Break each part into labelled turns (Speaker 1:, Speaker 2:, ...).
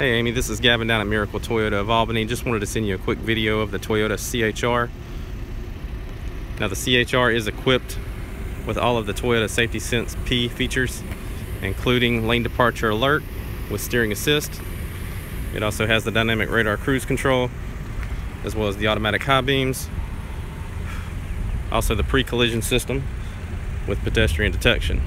Speaker 1: Hey Amy, this is Gavin down at Miracle Toyota of Albany. Just wanted to send you a quick video of the Toyota CHR. Now the CHR is equipped with all of the Toyota Safety Sense P features, including lane departure alert with steering assist. It also has the dynamic radar cruise control, as well as the automatic high beams. Also the pre-collision system with pedestrian detection.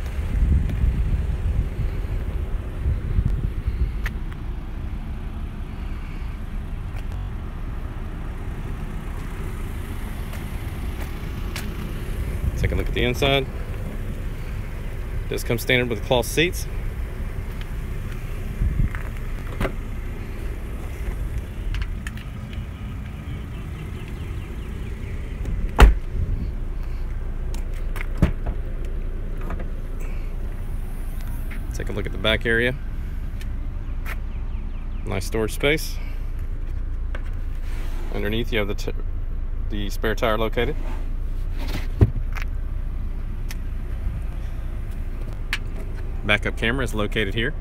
Speaker 1: Take a look at the inside. Does come standard with cloth seats. Take a look at the back area. Nice storage space. Underneath you have the, the spare tire located. Backup camera is located here.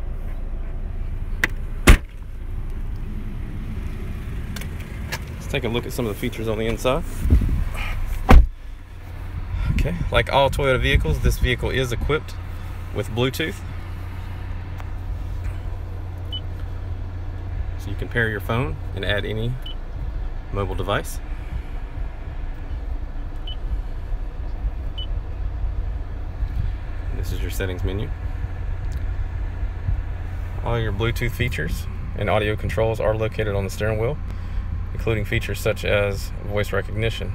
Speaker 1: Let's take a look at some of the features on the inside. Okay, like all Toyota vehicles, this vehicle is equipped with Bluetooth. So you can pair your phone and add any mobile device. This is your settings menu. All your Bluetooth features and audio controls are located on the steering wheel, including features such as voice recognition.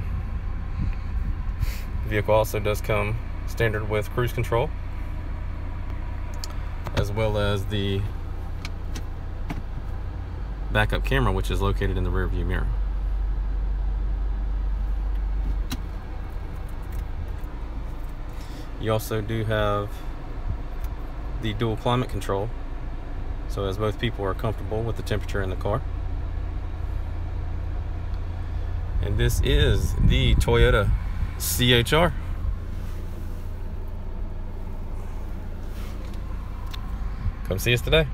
Speaker 1: The vehicle also does come standard with cruise control, as well as the backup camera, which is located in the rear view mirror. You also do have the dual climate control, so as both people are comfortable with the temperature in the car. And this is the Toyota CHR. Come see us today.